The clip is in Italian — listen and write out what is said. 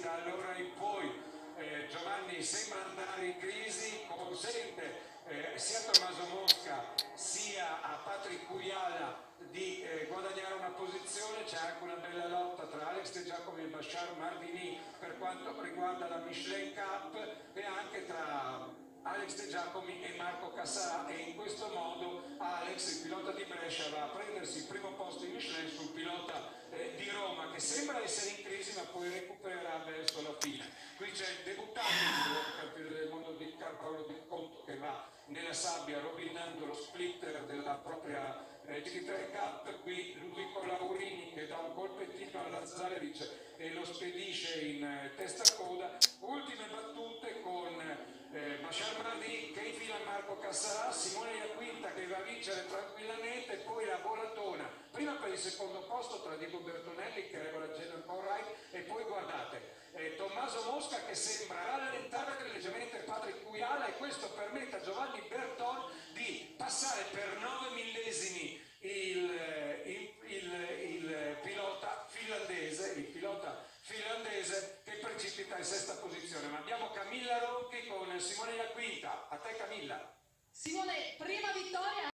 da allora in poi. Eh, Giovanni sembra andare in crisi, consente eh, sia a Tommaso Mosca sia a Patrick Curiala di eh, guadagnare una posizione, c'è anche una bella lotta tra Alex De Giacomi e Bashar Mardini per quanto riguarda la Michelin Cup e anche tra Alex De Giacomi e Marco Cassarà e in questo modo Alex, il pilota di Brescia, va a prendersi il primo posto in Michelin sul pilota eh, di Roma che sembra essere in ma poi recupererà verso la fine. Qui c'è il debuttante del mondo di Carpaolo di Conto che va nella sabbia rovinando lo splitter della propria eh, GT3 Cup, qui Ludovico Laurini che dà un colpettino alla Zarevic e lo spedisce in eh, testa coda. Ultime battute con eh, Bashar Mardi che infila Marco Cassarà, Simone La Quinta che va a vincere tranquillamente, poi la volatona, prima il secondo posto tra Diego Bertonelli che regola General Right e poi guardate, eh, Tommaso Mosca che sembra rallentare leggermente Patrick Cuyala e questo permette a Giovanni Berton di passare per 9 millesimi il, il, il, il pilota finlandese, il pilota finlandese che precipita in sesta posizione. Ma abbiamo Camilla Ronchi con Simone La Quinta. A te Camilla. Simone, prima vittoria